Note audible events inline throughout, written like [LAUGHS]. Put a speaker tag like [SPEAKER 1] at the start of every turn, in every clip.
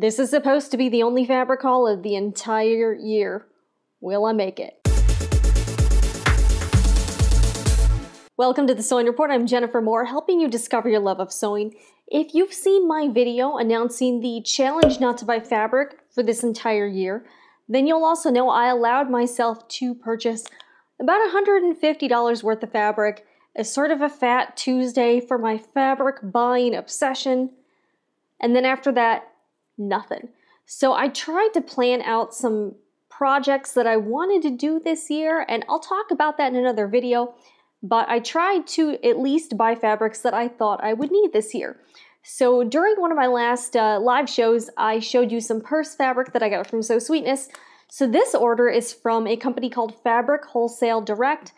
[SPEAKER 1] This is supposed to be the only fabric haul of the entire year. Will I make it? Welcome to the Sewing Report. I'm Jennifer Moore, helping you discover your love of sewing. If you've seen my video announcing the challenge not to buy fabric for this entire year, then you'll also know I allowed myself to purchase about $150 worth of fabric as sort of a fat Tuesday for my fabric buying obsession. And then after that, nothing. So I tried to plan out some projects that I wanted to do this year, and I'll talk about that in another video. But I tried to at least buy fabrics that I thought I would need this year. So during one of my last uh, live shows, I showed you some purse fabric that I got from Sew Sweetness. So this order is from a company called Fabric Wholesale Direct,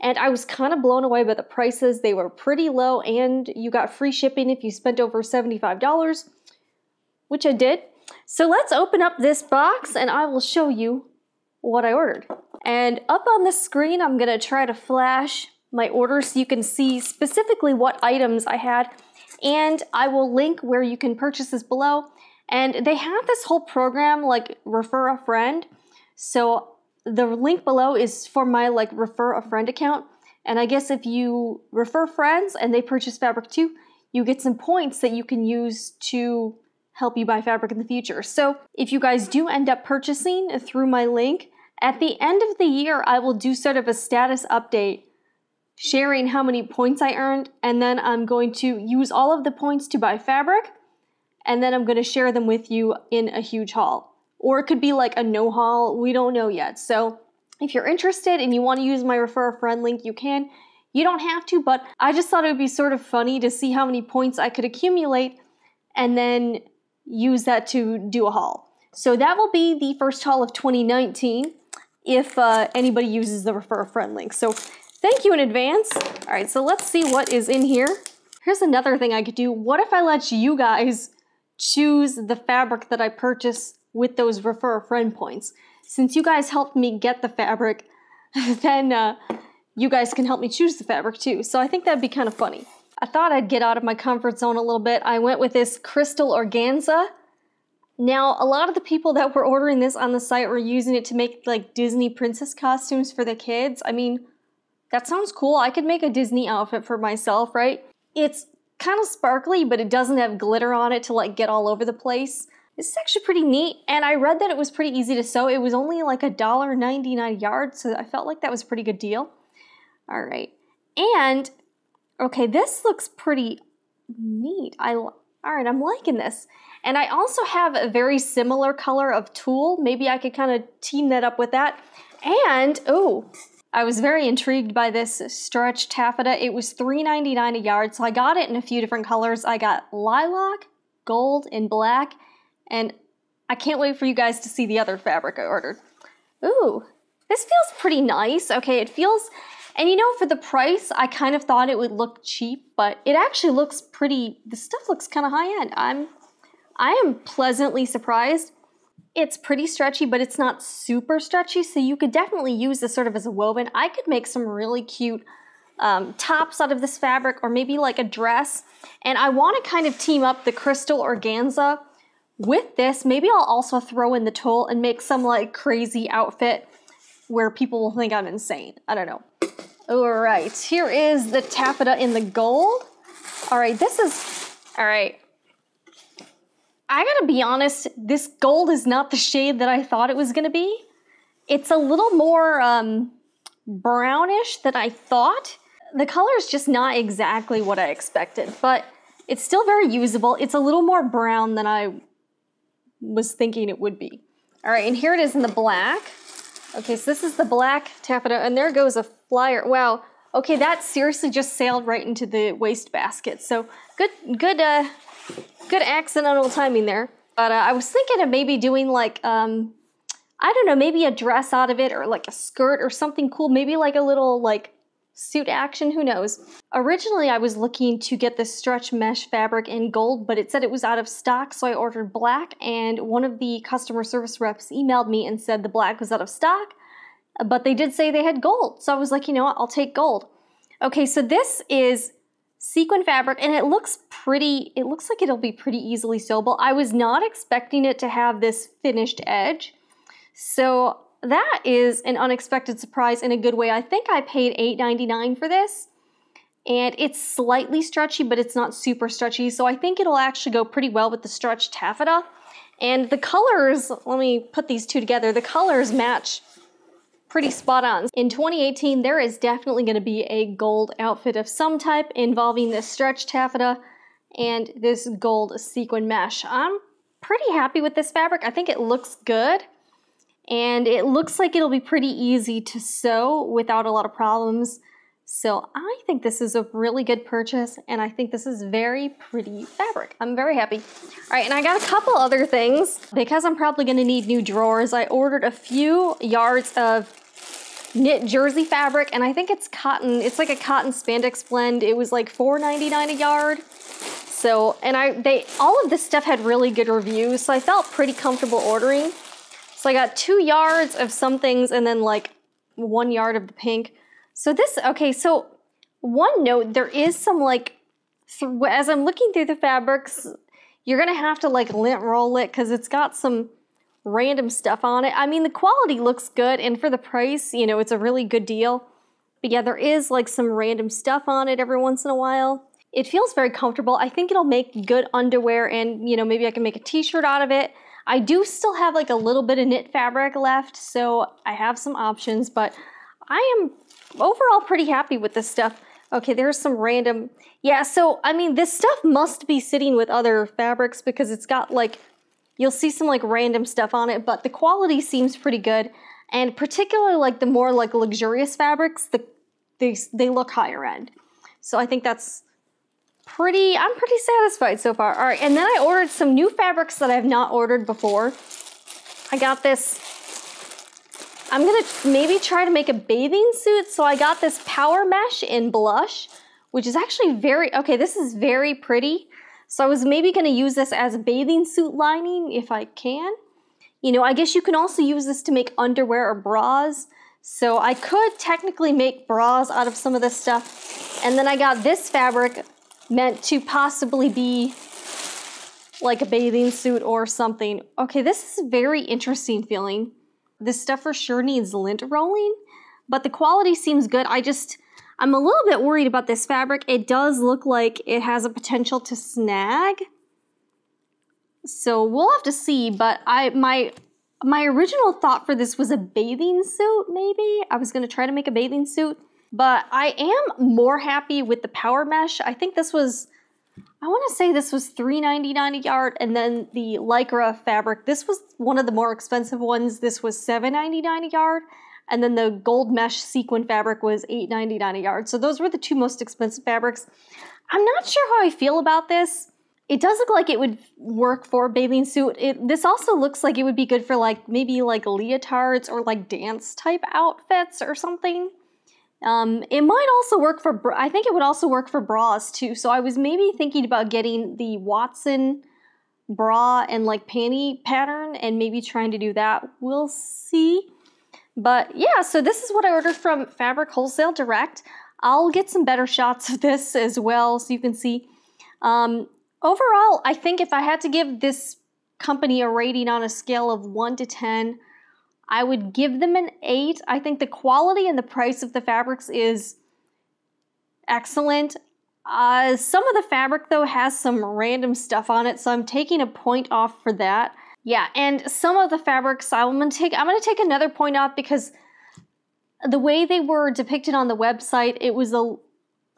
[SPEAKER 1] and I was kind of blown away by the prices. They were pretty low, and you got free shipping if you spent over $75, which I did. So let's open up this box, and I will show you what I ordered. And up on the screen, I'm gonna try to flash my order so you can see specifically what items I had and I will link where you can purchase this below. And they have this whole program like refer a friend. So the link below is for my like refer a friend account. And I guess if you refer friends and they purchase fabric too, you get some points that you can use to help you buy fabric in the future. So if you guys do end up purchasing through my link, at the end of the year, I will do sort of a status update sharing how many points I earned, and then I'm going to use all of the points to buy fabric, and then I'm going to share them with you in a huge haul. Or it could be like a no haul, we don't know yet. So if you're interested and you want to use my refer a friend link, you can. You don't have to, but I just thought it would be sort of funny to see how many points I could accumulate and then use that to do a haul. So that will be the first haul of 2019 if uh, anybody uses the refer a friend link. So Thank you in advance. All right, so let's see what is in here. Here's another thing I could do. What if I let you guys choose the fabric that I purchase with those refer a friend points? Since you guys helped me get the fabric, [LAUGHS] then uh, you guys can help me choose the fabric too. So I think that'd be kind of funny. I thought I'd get out of my comfort zone a little bit. I went with this crystal organza. Now, a lot of the people that were ordering this on the site were using it to make like Disney princess costumes for the kids. I mean, that sounds cool. I could make a Disney outfit for myself, right? It's kind of sparkly, but it doesn't have glitter on it to like get all over the place. This is actually pretty neat, and I read that it was pretty easy to sew. It was only like a dollar ninety-nine yard, so I felt like that was a pretty good deal. All right, and okay, this looks pretty neat. I all right, I'm liking this. And I also have a very similar color of tulle. Maybe I could kind of team that up with that. And oh, I was very intrigued by this stretch taffeta. It was $3.99 a yard, so I got it in a few different colors. I got lilac, gold, and black, and I can't wait for you guys to see the other fabric I ordered. Ooh, this feels pretty nice. Okay, it feels, and you know, for the price, I kind of thought it would look cheap, but it actually looks pretty, the stuff looks kind of high end. I'm, I am pleasantly surprised. It's pretty stretchy, but it's not super stretchy, so you could definitely use this sort of as a woven. I could make some really cute um, tops out of this fabric or maybe like a dress. And I want to kind of team up the crystal organza with this. Maybe I'll also throw in the tulle and make some like crazy outfit where people will think I'm insane. I don't know. All right, here is the taffeta in the gold. All right, this is, all right, I gotta be honest, this gold is not the shade that I thought it was gonna be. It's a little more um, brownish than I thought. The color is just not exactly what I expected, but it's still very usable. It's a little more brown than I was thinking it would be. All right, and here it is in the black. Okay, so this is the black taffeta, and there goes a flyer. Wow, okay, that seriously just sailed right into the waste basket. So good, good, uh, good accidental timing there. But uh, I was thinking of maybe doing like, um, I don't know, maybe a dress out of it or like a skirt or something cool. Maybe like a little like suit action, who knows. Originally, I was looking to get this stretch mesh fabric in gold, but it said it was out of stock, so I ordered black, and one of the customer service reps emailed me and said the black was out of stock, but they did say they had gold. So I was like, you know what, I'll take gold. Okay, so this is sequin fabric and it looks pretty, it looks like it'll be pretty easily sewable. I was not expecting it to have this finished edge. So that is an unexpected surprise in a good way. I think I paid $8.99 for this and it's slightly stretchy, but it's not super stretchy. So I think it'll actually go pretty well with the stretch taffeta. And the colors, let me put these two together, the colors match pretty spot on. In 2018, there is definitely going to be a gold outfit of some type involving this stretch taffeta and this gold sequin mesh. I'm pretty happy with this fabric. I think it looks good and it looks like it'll be pretty easy to sew without a lot of problems. So I think this is a really good purchase and I think this is very pretty fabric. I'm very happy. All right, and I got a couple other things. Because I'm probably gonna need new drawers, I ordered a few yards of knit jersey fabric and I think it's cotton, it's like a cotton spandex blend. It was like $4.99 a yard. So, and I, they, all of this stuff had really good reviews, so I felt pretty comfortable ordering. So I got two yards of some things and then like one yard of the pink. So this, okay, so one note, there is some like, as I'm looking through the fabrics, you're gonna have to like lint roll it because it's got some random stuff on it. I mean, the quality looks good and for the price, you know, it's a really good deal. But yeah, there is like some random stuff on it every once in a while. It feels very comfortable. I think it'll make good underwear and, you know, maybe I can make a t-shirt out of it. I do still have like a little bit of knit fabric left, so I have some options, but I am overall pretty happy with this stuff. Okay, there's some random, yeah, so, I mean, this stuff must be sitting with other fabrics because it's got, like, you'll see some, like, random stuff on it, but the quality seems pretty good. And particularly, like, the more, like, luxurious fabrics, the, they, they look higher end. So I think that's pretty, I'm pretty satisfied so far. All right, and then I ordered some new fabrics that I've not ordered before. I got this I'm gonna maybe try to make a bathing suit. So I got this power mesh in blush, which is actually very, okay, this is very pretty. So I was maybe gonna use this as a bathing suit lining if I can. You know, I guess you can also use this to make underwear or bras. So I could technically make bras out of some of this stuff. And then I got this fabric meant to possibly be like a bathing suit or something. Okay, this is very interesting feeling. This stuff for sure needs lint rolling, but the quality seems good. I just, I'm a little bit worried about this fabric. It does look like it has a potential to snag. So we'll have to see, but I my my original thought for this was a bathing suit, maybe. I was gonna try to make a bathing suit, but I am more happy with the power mesh. I think this was I want to say this was $3.99 a yard, and then the Lycra fabric, this was one of the more expensive ones. This was $7.99 a yard, and then the gold mesh sequin fabric was $8.99 a yard. So those were the two most expensive fabrics. I'm not sure how I feel about this. It does look like it would work for a bathing suit. It, this also looks like it would be good for like maybe like leotards or like dance type outfits or something. Um, it might also work for, I think it would also work for bras too. So I was maybe thinking about getting the Watson bra and like panty pattern and maybe trying to do that. We'll see. But yeah, so this is what I ordered from Fabric Wholesale Direct. I'll get some better shots of this as well so you can see. Um, overall, I think if I had to give this company a rating on a scale of 1 to 10, I would give them an 8. I think the quality and the price of the fabrics is excellent. Uh, some of the fabric though has some random stuff on it, so I'm taking a point off for that. Yeah, and some of the fabrics I'm gonna take I'm gonna take another point off because the way they were depicted on the website, it was a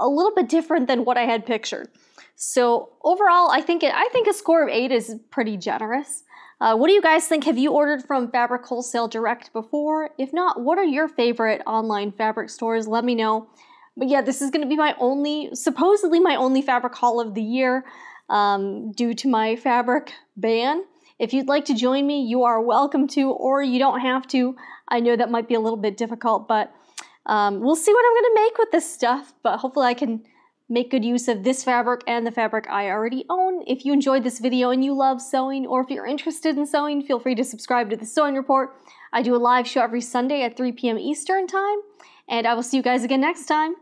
[SPEAKER 1] a little bit different than what I had pictured. So overall, I think it, I think a score of eight is pretty generous. Uh, what do you guys think? Have you ordered from Fabric Wholesale Direct before? If not, what are your favorite online fabric stores? Let me know. But yeah, this is going to be my only, supposedly my only fabric haul of the year um, due to my fabric ban. If you'd like to join me, you are welcome to, or you don't have to. I know that might be a little bit difficult, but um, we'll see what I'm going to make with this stuff. But hopefully I can Make good use of this fabric and the fabric I already own. If you enjoyed this video and you love sewing, or if you're interested in sewing, feel free to subscribe to the Sewing Report. I do a live show every Sunday at 3 p.m. Eastern Time, and I will see you guys again next time.